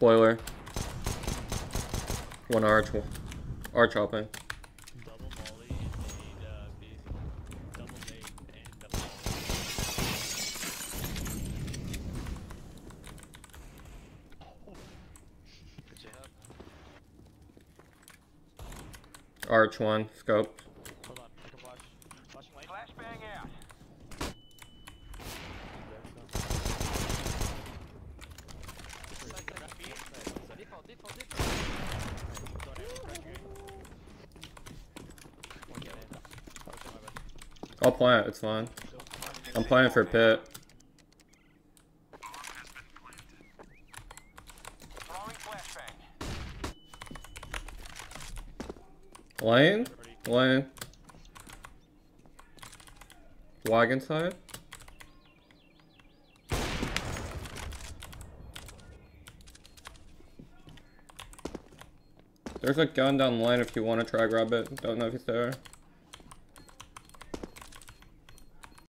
Boiler. One arch. One. Arch hopping. Double molly and uh, B. Double nade and double Good job. Arch one. Scope. My bad. I'll plant. It's fine. I'm planning for pit. Lane. Lane. Wagon side. There's a gun down the line if you want to try grab it. Don't know if it's there.